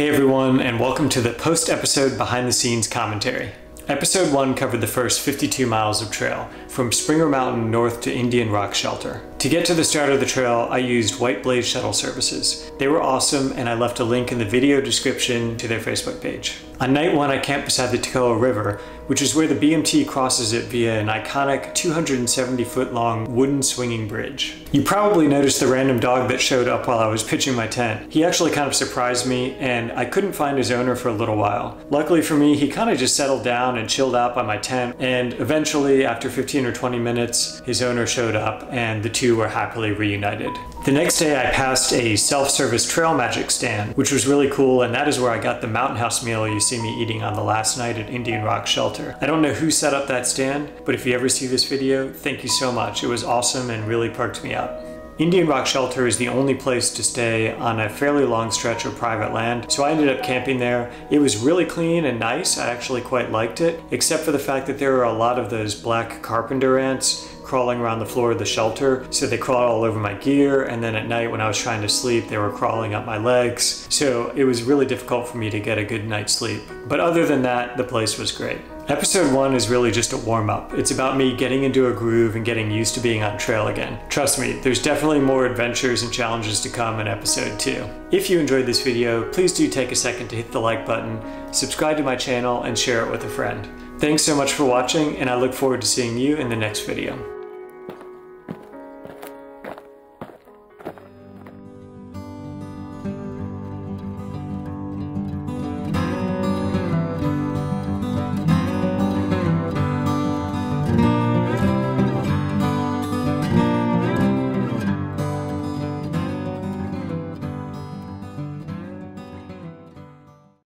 Hey everyone, and welcome to the post episode behind the scenes commentary. Episode 1 covered the first 52 miles of trail, from Springer Mountain north to Indian Rock Shelter. To get to the start of the trail, I used White Blaze shuttle services. They were awesome, and I left a link in the video description to their Facebook page. On night one, I camped beside the Toccoa River, which is where the BMT crosses it via an iconic 270 foot long wooden swinging bridge. You probably noticed the random dog that showed up while I was pitching my tent. He actually kind of surprised me, and I couldn't find his owner for a little while. Luckily for me, he kind of just settled down and chilled out by my tent, and eventually, after 15 or 20 minutes, his owner showed up, and the two were happily reunited. The next day, I passed a self-service trail magic stand, which was really cool, and that is where I got the mountain house meal you see me eating on the last night at Indian Rock Shelter. I don't know who set up that stand, but if you ever see this video, thank you so much. It was awesome and really perked me up. Indian Rock Shelter is the only place to stay on a fairly long stretch of private land, so I ended up camping there. It was really clean and nice, I actually quite liked it, except for the fact that there were a lot of those black carpenter ants crawling around the floor of the shelter. So they crawled all over my gear. And then at night when I was trying to sleep, they were crawling up my legs. So it was really difficult for me to get a good night's sleep. But other than that, the place was great. Episode 1 is really just a warm up. It's about me getting into a groove and getting used to being on trail again. Trust me, there's definitely more adventures and challenges to come in episode 2. If you enjoyed this video, please do take a second to hit the like button, subscribe to my channel, and share it with a friend. Thanks so much for watching, and I look forward to seeing you in the next video.